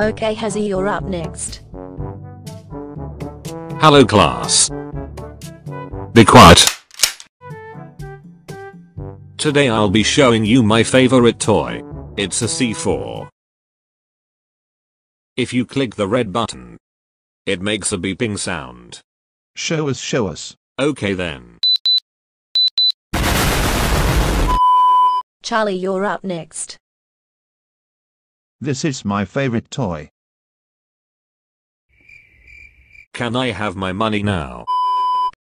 Okay, Hezzy, you're up next. Hello class. Be quiet. Today I'll be showing you my favorite toy. It's a C4. If you click the red button, it makes a beeping sound. Show us, show us. Okay then. Charlie, you're up next. This is my favorite toy. Can I have my money now?